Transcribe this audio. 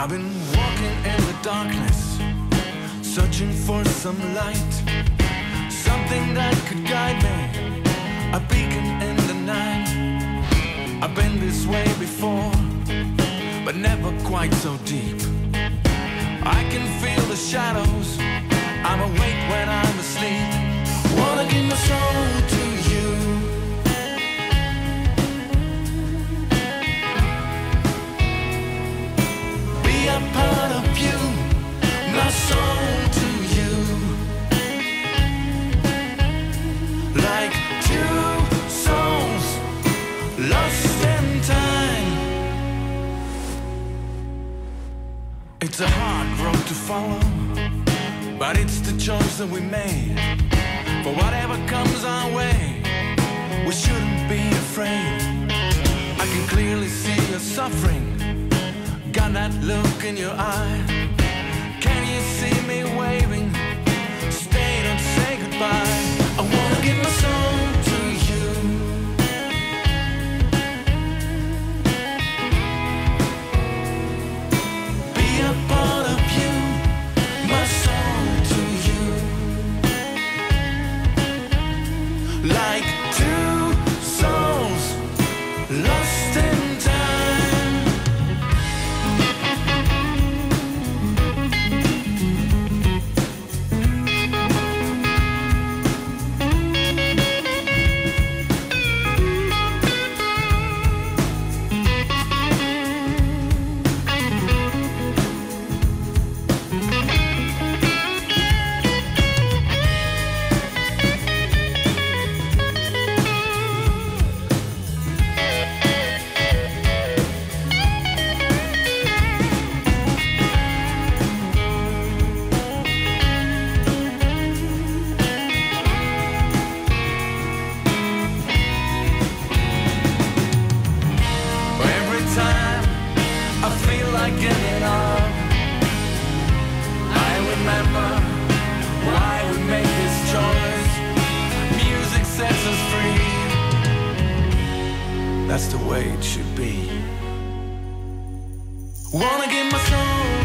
I've been walking in the darkness, searching for some light, something that could guide me, a beacon in the night. I've been this way before, but never quite so deep. I can feel the shadows, I'm awake when I It's a hard road to follow, but it's the choice that we made. For whatever comes our way, we shouldn't be afraid. I can clearly see your suffering. Got that look in your eye. Like giving up, I remember why we made this choice. Music sets us free. That's the way it should be. Wanna give my soul